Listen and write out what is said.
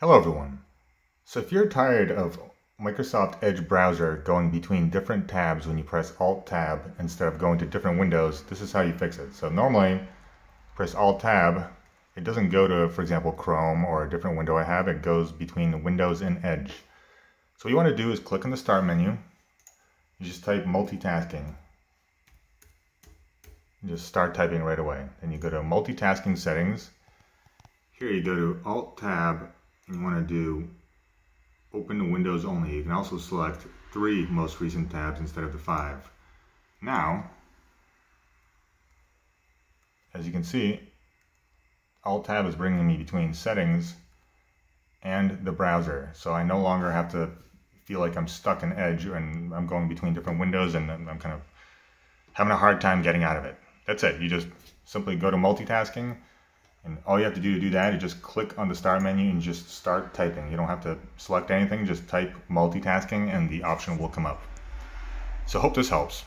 Hello everyone. So if you're tired of Microsoft Edge browser going between different tabs when you press Alt Tab instead of going to different windows, this is how you fix it. So normally, press Alt Tab, it doesn't go to, for example, Chrome or a different window I have, it goes between the Windows and Edge. So what you want to do is click on the Start menu, you just type multitasking. You just start typing right away. Then you go to multitasking settings. Here you go to Alt Tab you want to do open the windows only. You can also select three most recent tabs instead of the five. Now, as you can see, Alt Tab is bringing me between settings and the browser. So I no longer have to feel like I'm stuck in Edge and I'm going between different windows and I'm kind of having a hard time getting out of it. That's it. You just simply go to multitasking and all you have to do to do that is just click on the start menu and just start typing. You don't have to select anything, just type multitasking and the option will come up. So hope this helps.